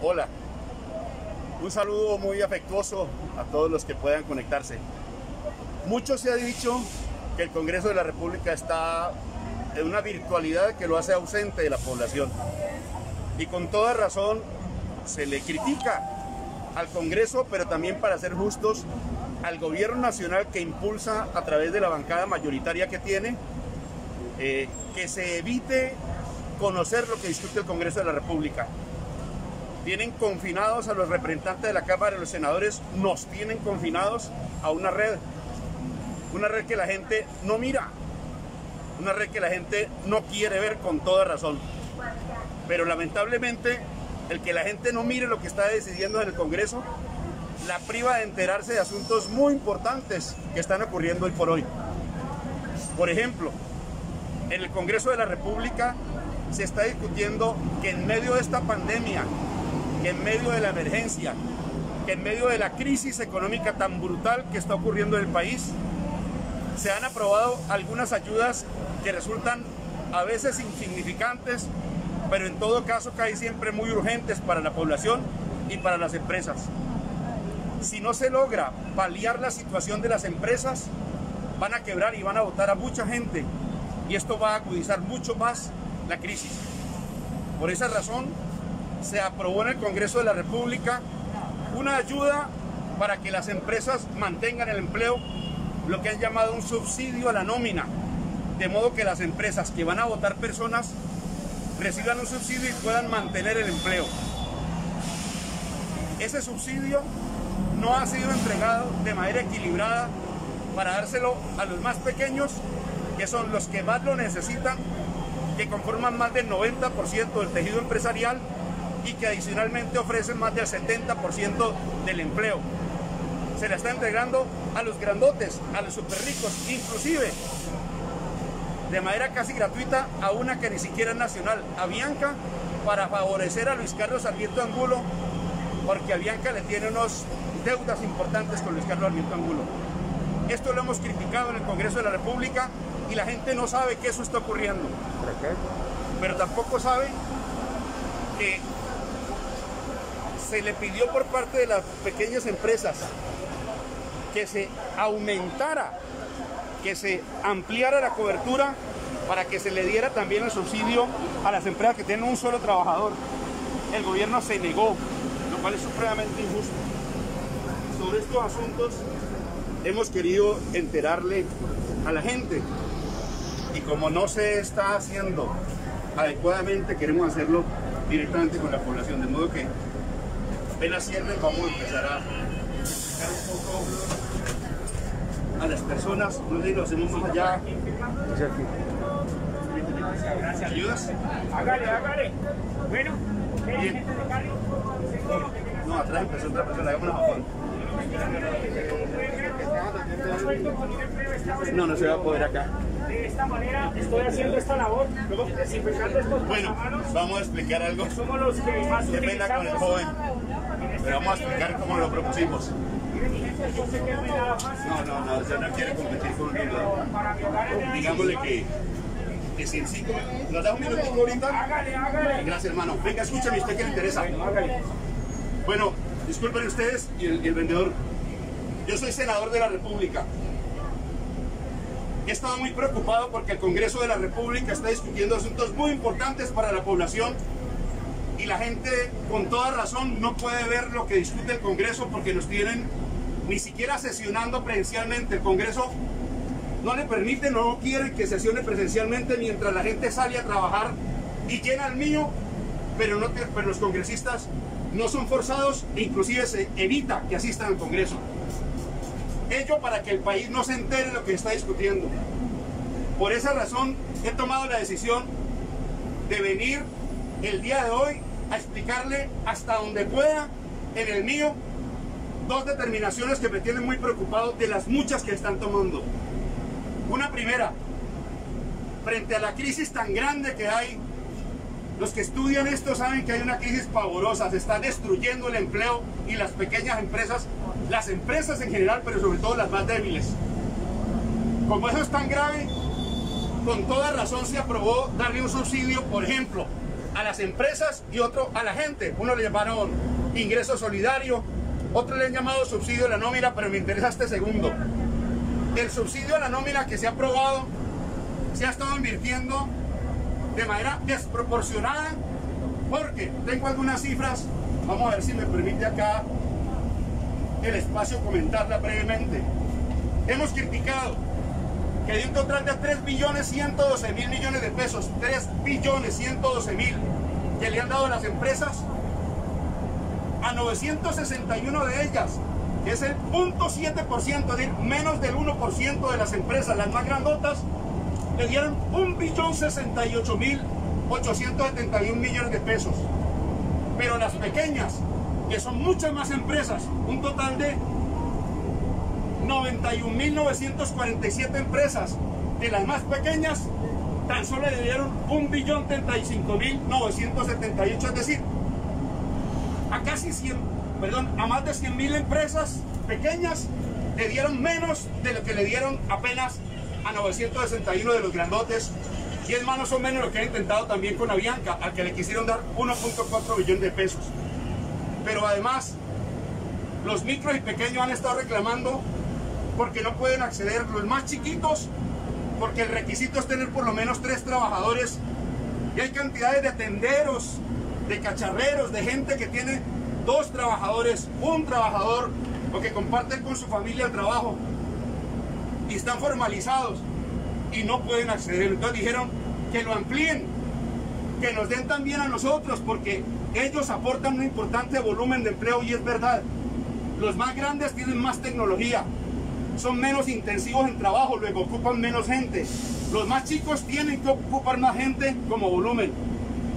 Hola, un saludo muy afectuoso a todos los que puedan conectarse. Mucho se ha dicho que el Congreso de la República está en una virtualidad que lo hace ausente de la población. Y con toda razón se le critica al Congreso, pero también para ser justos al gobierno nacional que impulsa a través de la bancada mayoritaria que tiene, eh, que se evite conocer lo que discute el Congreso de la República. Tienen confinados a los representantes de la Cámara de los Senadores, nos tienen confinados a una red, una red que la gente no mira, una red que la gente no quiere ver con toda razón. Pero lamentablemente, el que la gente no mire lo que está decidiendo en el Congreso, la priva de enterarse de asuntos muy importantes que están ocurriendo hoy por hoy. Por ejemplo, en el Congreso de la República se está discutiendo que en medio de esta pandemia, que en medio de la emergencia, que en medio de la crisis económica tan brutal que está ocurriendo en el país, se han aprobado algunas ayudas que resultan a veces insignificantes, pero en todo caso casi siempre muy urgentes para la población y para las empresas. Si no se logra paliar la situación de las empresas, van a quebrar y van a votar a mucha gente y esto va a agudizar mucho más la crisis. Por esa razón, se aprobó en el Congreso de la República una ayuda para que las empresas mantengan el empleo, lo que han llamado un subsidio a la nómina, de modo que las empresas que van a votar personas reciban un subsidio y puedan mantener el empleo. Ese subsidio no ha sido entregado de manera equilibrada para dárselo a los más pequeños, que son los que más lo necesitan, que conforman más del 90% del tejido empresarial y que adicionalmente ofrecen más del 70% del empleo. Se le está entregando a los grandotes, a los super ricos, inclusive de manera casi gratuita a una que ni siquiera es nacional, a Bianca, para favorecer a Luis Carlos Sarmiento Angulo, porque a Bianca le tiene unos deudas importantes con Luis Carlos Sarmiento Angulo. Esto lo hemos criticado en el Congreso de la República y la gente no sabe que eso está ocurriendo. Pero tampoco sabe que se le pidió por parte de las pequeñas empresas que se aumentara, que se ampliara la cobertura para que se le diera también el subsidio a las empresas que tienen un solo trabajador. El gobierno se negó, lo cual es supremamente injusto. Sobre estos asuntos hemos querido enterarle a la gente como no se está haciendo adecuadamente, queremos hacerlo directamente con la población, de modo que apenas cierren vamos a empezar a explicar un poco a las personas, no sé lo hacemos más allá. ¿Ayudas? Hágale, hágale. Bueno, Bien. No, atrás empezó otra persona, hagamos una foto. No, no se va a poder acá. De esta manera estoy haciendo esta labor, desinfectando estos Bueno, vamos a explicar algo. Somos los que más Qué pena con el joven, pero vamos a explicar cómo lo propusimos. Que no. No, no, usted no quiere competir con un de Digámosle que, que si en cinco... ¿Nos da un minutico ahorita? Hágale, hágale. Gracias, hermano. Venga, escúchame, ¿usted qué le interesa? Bueno, disculpen ustedes y el, y el vendedor. Yo soy senador de la República. He estado muy preocupado porque el Congreso de la República está discutiendo asuntos muy importantes para la población y la gente con toda razón no puede ver lo que discute el Congreso porque nos tienen ni siquiera sesionando presencialmente. El Congreso no le permite, no quiere que sesione presencialmente mientras la gente sale a trabajar y llena el mío, pero, no, pero los congresistas no son forzados e inclusive se evita que asistan al Congreso. Ello para que el país no se entere de lo que está discutiendo. Por esa razón he tomado la decisión de venir el día de hoy a explicarle hasta donde pueda en el mío dos determinaciones que me tienen muy preocupado de las muchas que están tomando. Una primera, frente a la crisis tan grande que hay, los que estudian esto saben que hay una crisis pavorosa, se está destruyendo el empleo y las pequeñas empresas, las empresas en general, pero sobre todo las más débiles. Como eso es tan grave, con toda razón se aprobó darle un subsidio, por ejemplo, a las empresas y otro a la gente. Uno le llamaron ingreso solidario, otro le han llamado subsidio a la nómina, pero me interesa este segundo. El subsidio a la nómina que se ha aprobado se ha estado invirtiendo de manera desproporcionada porque tengo algunas cifras, vamos a ver si me permite acá el espacio comentarla brevemente. Hemos criticado que de un total de 3 billones 112 mil millones de pesos, 3 billones 112 mil que le han dado las empresas, a 961 de ellas, que es el 0.7%, es decir, menos del 1% de las empresas, las más grandotas, le dieron 1 billón 68 mil 871 millones de pesos. Pero las pequeñas, que son muchas más empresas, un total de 91.947 empresas, de las más pequeñas, tan solo le dieron 1.035.978, es decir, a casi 100, perdón, a más de 100.000 empresas pequeñas le dieron menos de lo que le dieron apenas a 961 de los grandotes. Y es más o menos lo que han intentado también con Avianca, al que le quisieron dar 1.4 billones de pesos. Pero además, los micros y pequeños han estado reclamando porque no pueden acceder los más chiquitos, porque el requisito es tener por lo menos tres trabajadores. Y hay cantidades de tenderos, de cacharreros, de gente que tiene dos trabajadores, un trabajador, o que comparten con su familia el trabajo y están formalizados y no pueden acceder. Entonces dijeron que lo amplíen, que nos den también a nosotros, porque ellos aportan un importante volumen de empleo y es verdad. Los más grandes tienen más tecnología, son menos intensivos en trabajo, luego ocupan menos gente. Los más chicos tienen que ocupar más gente como volumen.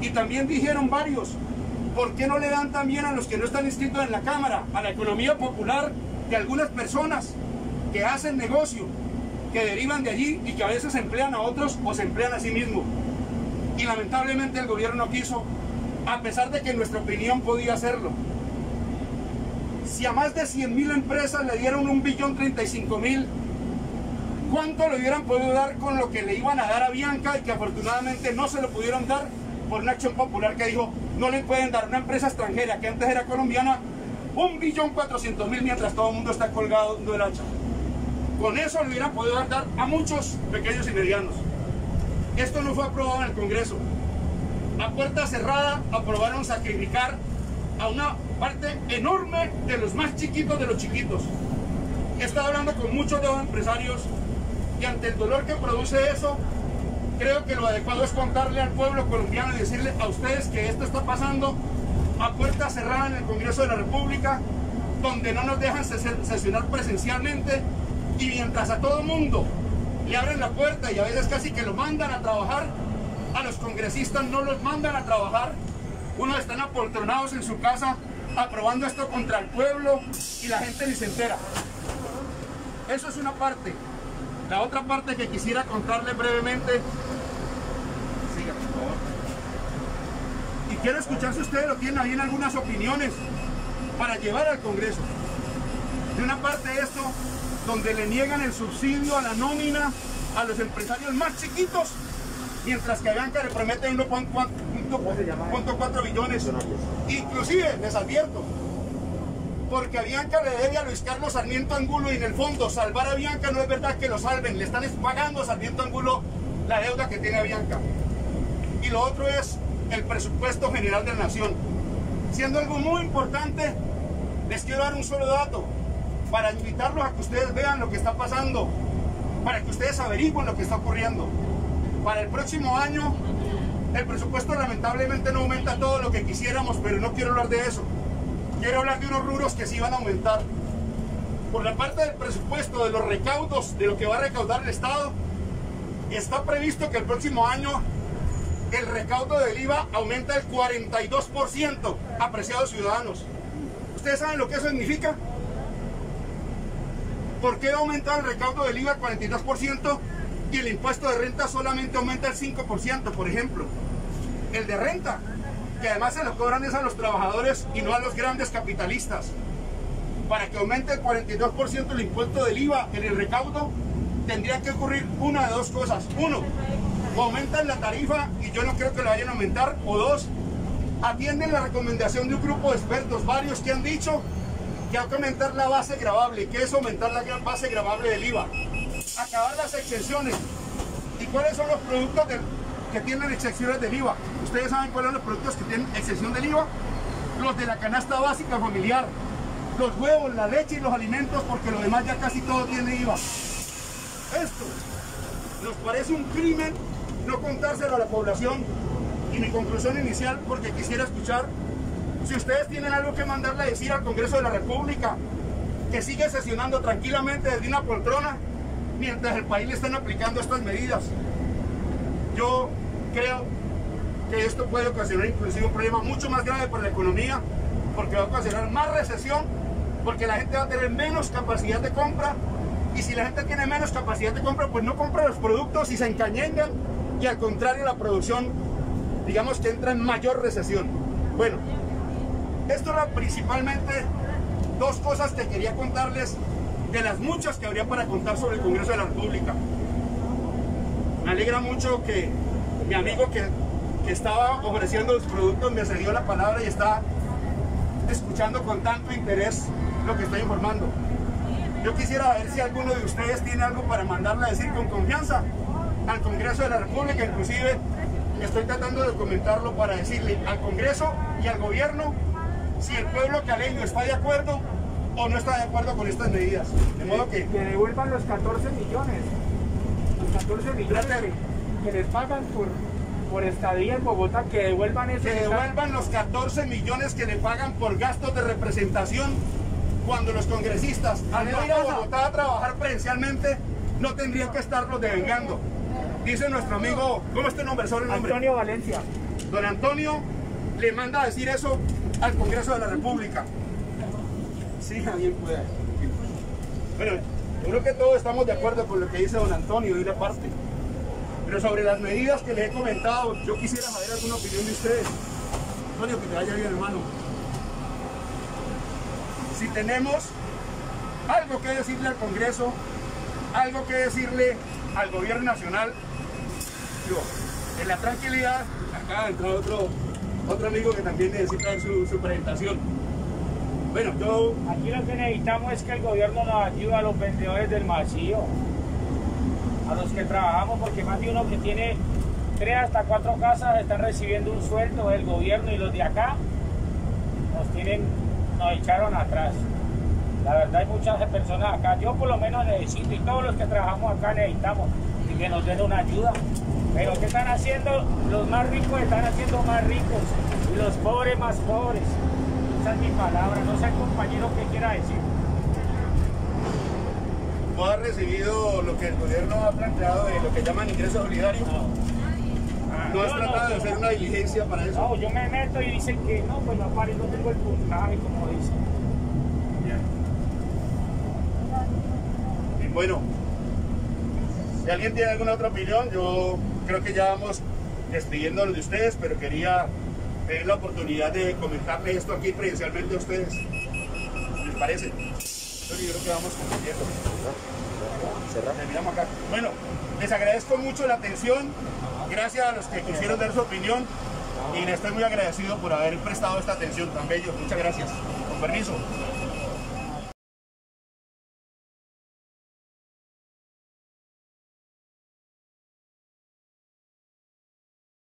Y también dijeron varios, ¿por qué no le dan también a los que no están inscritos en la Cámara, a la economía popular de algunas personas que hacen negocio, que derivan de allí y que a veces emplean a otros o se emplean a sí mismos. Y lamentablemente el gobierno no quiso, a pesar de que nuestra opinión podía hacerlo. Si a más de 100 mil empresas le dieron un billón 35 mil, ¿cuánto le hubieran podido dar con lo que le iban a dar a Bianca y que afortunadamente no se lo pudieron dar por una acción popular que dijo no le pueden dar a una empresa extranjera que antes era colombiana un billón 400 mil mientras todo el mundo está colgado del hacha? Con eso le hubieran podido dar a muchos pequeños y medianos. Esto no fue aprobado en el Congreso. A puerta cerrada aprobaron sacrificar a una parte enorme de los más chiquitos de los chiquitos. He estado hablando con muchos de los empresarios y ante el dolor que produce eso, creo que lo adecuado es contarle al pueblo colombiano y decirle a ustedes que esto está pasando a puerta cerrada en el Congreso de la República, donde no nos dejan sesionar presencialmente y mientras a todo mundo le abren la puerta y a veces casi que lo mandan a trabajar, a los congresistas no los mandan a trabajar. Unos están apoltronados en su casa aprobando esto contra el pueblo y la gente ni se entera. Eso es una parte. La otra parte que quisiera contarle brevemente. Siga, por favor. Y quiero escuchar si ustedes lo tienen ahí en algunas opiniones para llevar al Congreso. De una parte esto donde le niegan el subsidio a la nómina a los empresarios más chiquitos, mientras que a Bianca le prometen 1.4 billones. Inclusive, les advierto, porque a Bianca le debe a Luis Carlos Sarmiento Angulo y en el fondo salvar a Bianca no es verdad que lo salven, le están pagando a Sarmiento Angulo la deuda que tiene a Bianca. Y lo otro es el presupuesto general de la nación. Siendo algo muy importante, les quiero dar un solo dato para invitarlos a que ustedes vean lo que está pasando, para que ustedes averigüen lo que está ocurriendo. Para el próximo año, el presupuesto lamentablemente no aumenta todo lo que quisiéramos, pero no quiero hablar de eso. Quiero hablar de unos rubros que sí van a aumentar. Por la parte del presupuesto, de los recaudos, de lo que va a recaudar el Estado, está previsto que el próximo año el recaudo del IVA aumenta el 42%, apreciados ciudadanos. ¿Ustedes saben lo que eso significa? ¿Por qué aumenta el recaudo del IVA al 42% y el impuesto de renta solamente aumenta el 5%, por ejemplo? El de renta, que además se lo cobran es a los trabajadores y no a los grandes capitalistas. Para que aumente el 42% el impuesto del IVA en el recaudo, tendría que ocurrir una de dos cosas. Uno, aumentan la tarifa y yo no creo que la vayan a aumentar, o dos, atienden la recomendación de un grupo de expertos, varios que han dicho que hay que aumentar la base grabable. ¿Qué es aumentar la base grabable del IVA? Acabar las exenciones. ¿Y cuáles son los productos que tienen exenciones del IVA? ¿Ustedes saben cuáles son los productos que tienen exención del IVA? Los de la canasta básica familiar. Los huevos, la leche y los alimentos, porque lo demás ya casi todo tiene IVA. Esto nos parece un crimen no contárselo a la población. Y mi conclusión inicial, porque quisiera escuchar si ustedes tienen algo que mandarle a decir al Congreso de la República, que sigue sesionando tranquilamente desde una poltrona mientras el país le están aplicando estas medidas. Yo creo que esto puede ocasionar inclusive un problema mucho más grave para la economía, porque va a ocasionar más recesión, porque la gente va a tener menos capacidad de compra, y si la gente tiene menos capacidad de compra, pues no compra los productos y se encañengan, y al contrario la producción, digamos que entra en mayor recesión. Bueno, esto era principalmente dos cosas que quería contarles de las muchas que habría para contar sobre el Congreso de la República. Me alegra mucho que mi amigo que, que estaba ofreciendo los productos me cedió la palabra y está escuchando con tanto interés lo que estoy informando. Yo quisiera ver si alguno de ustedes tiene algo para mandarle a decir con confianza al Congreso de la República, inclusive estoy tratando de comentarlo para decirle al Congreso y al gobierno si el pueblo caleño está de acuerdo o no está de acuerdo con estas medidas. De modo que... Que devuelvan los 14 millones. Los 14 millones que, les pagan por, por estadía en Bogotá, que devuelvan ese... Que devuelvan los 14 millones que le pagan por gastos de representación cuando los congresistas al no ir a Bogotá a trabajar presencialmente no tendrían que estarlos devengando. Dice nuestro amigo, ¿cómo es tu nombre? Sobre el nombre. Antonio Valencia. Don Antonio le manda a decir eso al Congreso de la República. Sí, Javier puede. Bueno, yo creo que todos estamos de acuerdo con lo que dice don Antonio de una parte. Pero sobre las medidas que le he comentado, yo quisiera saber alguna opinión de ustedes. Antonio, que te vaya bien, hermano. Si tenemos algo que decirle al Congreso, algo que decirle al gobierno nacional, digo, en la tranquilidad, acá entra otro otro amigo que también necesita su presentación. Bueno, yo... Aquí lo que necesitamos es que el gobierno nos ayude a los vendedores del vacío, a los que trabajamos, porque más de uno que tiene tres hasta cuatro casas están recibiendo un sueldo del gobierno y los de acá nos tienen, nos echaron atrás. La verdad hay muchas personas acá, yo por lo menos necesito y todos los que trabajamos acá necesitamos y que nos den una ayuda. Pero ¿qué están haciendo? Los más ricos están haciendo más ricos y los pobres más pobres. Esa es mi palabra, no sé el compañero que quiera decir. ¿No ha recibido lo que el gobierno ha planteado de lo que llaman ingreso solidario? No. ¿No has tratado de hacer una diligencia para eso? No, yo me meto y dicen que no, pues no aparece, no tengo el puntaje, como dicen. Y bueno, si alguien tiene alguna otra opinión, yo creo que ya vamos despidiéndonos de ustedes, pero quería tener la oportunidad de comentarle esto aquí presencialmente a ustedes. ¿Les parece? Entonces yo creo que vamos concluyendo. Terminamos acá. Bueno, les agradezco mucho la atención. Gracias a los que quisieron dar su opinión. Y les estoy muy agradecido por haber prestado esta atención tan bello. Muchas gracias. Con permiso.